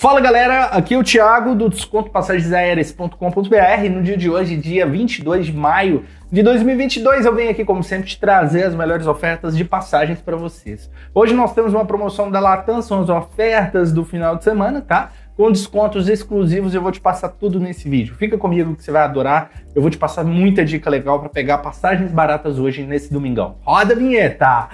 Fala galera, aqui é o Thiago do Desconto Passagens Aéreas.com.br. No dia de hoje, dia 22 de maio de 2022, eu venho aqui, como sempre, te trazer as melhores ofertas de passagens para vocês. Hoje nós temos uma promoção da Latam, são as ofertas do final de semana, tá? Com descontos exclusivos, eu vou te passar tudo nesse vídeo. Fica comigo que você vai adorar. Eu vou te passar muita dica legal para pegar passagens baratas hoje nesse domingão. Roda a vinheta!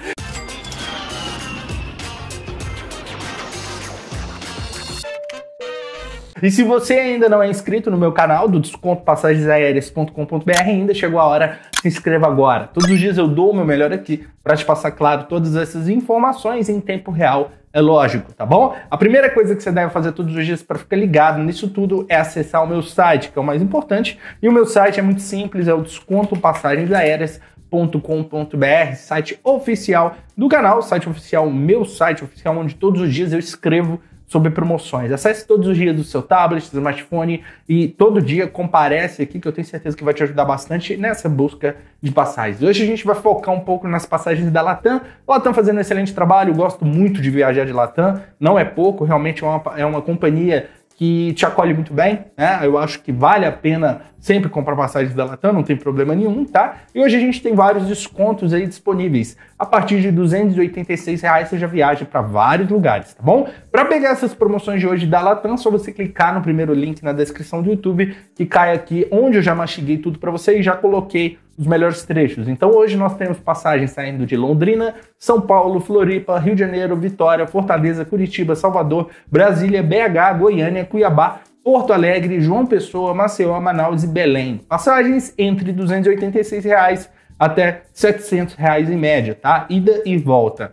E se você ainda não é inscrito no meu canal do Desconto Passagens Aéreas.com.br, ainda chegou a hora, se inscreva agora. Todos os dias eu dou o meu melhor aqui para te passar, claro, todas essas informações em tempo real é lógico, tá bom? A primeira coisa que você deve fazer todos os dias para ficar ligado nisso tudo é acessar o meu site, que é o mais importante. E o meu site é muito simples, é o desconto passagens aéreas.com.br, site oficial do canal, site oficial, meu site oficial, onde todos os dias eu escrevo sobre promoções. Acesse todos os dias do seu tablet, do smartphone e todo dia comparece aqui que eu tenho certeza que vai te ajudar bastante nessa busca de passagens. Hoje a gente vai focar um pouco nas passagens da Latam. Latam fazendo um excelente trabalho, gosto muito de viajar de Latam, não é pouco, realmente é uma, é uma companhia que te acolhe muito bem, né? Eu acho que vale a pena sempre comprar passagens da Latam, não tem problema nenhum, tá? E hoje a gente tem vários descontos aí disponíveis. A partir de 286 reais você já viaja para vários lugares, tá bom? Para pegar essas promoções de hoje da Latam, é só você clicar no primeiro link na descrição do YouTube que cai aqui onde eu já mastiguei tudo para você e já coloquei os melhores trechos. Então hoje nós temos passagens saindo de Londrina, São Paulo, Floripa, Rio de Janeiro, Vitória, Fortaleza, Curitiba, Salvador, Brasília, BH, Goiânia, Cuiabá, Porto Alegre, João Pessoa, Maceió, Manaus e Belém. Passagens entre 286 reais até 700 reais em média, tá? Ida e volta.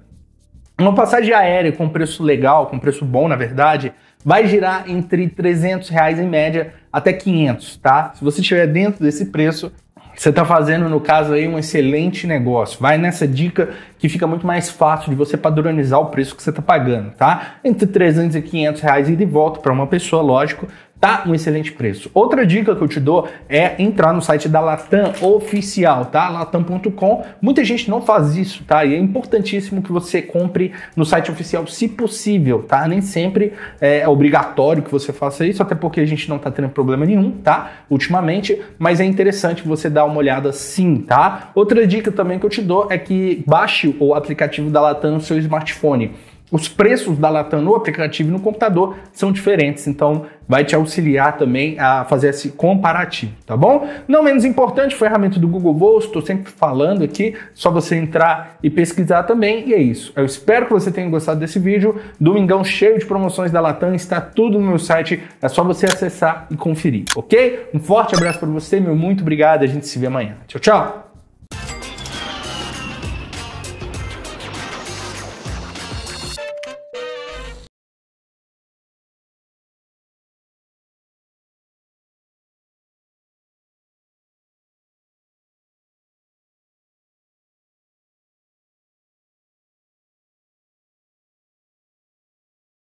Uma passagem aérea com preço legal, com preço bom, na verdade, vai girar entre 300 reais em média até 500, tá? Se você estiver dentro desse preço, você está fazendo, no caso aí, um excelente negócio. Vai nessa dica que fica muito mais fácil de você padronizar o preço que você está pagando, tá? Entre 300 e 500 reais e de volta para uma pessoa, lógico, tá um excelente preço. Outra dica que eu te dou é entrar no site da Latam oficial, tá? latam.com. Muita gente não faz isso, tá? E é importantíssimo que você compre no site oficial, se possível, tá? Nem sempre é obrigatório que você faça isso, até porque a gente não tá tendo problema nenhum, tá? Ultimamente, mas é interessante você dar uma olhada sim, tá? Outra dica também que eu te dou é que baixe o aplicativo da Latam no seu smartphone os preços da Latam no aplicativo e no computador são diferentes, então vai te auxiliar também a fazer esse comparativo, tá bom? Não menos importante, ferramenta do Google Voos, estou sempre falando aqui, só você entrar e pesquisar também, e é isso. Eu espero que você tenha gostado desse vídeo, domingão cheio de promoções da Latam, está tudo no meu site, é só você acessar e conferir, ok? Um forte abraço para você, meu muito obrigado, a gente se vê amanhã. Tchau, tchau!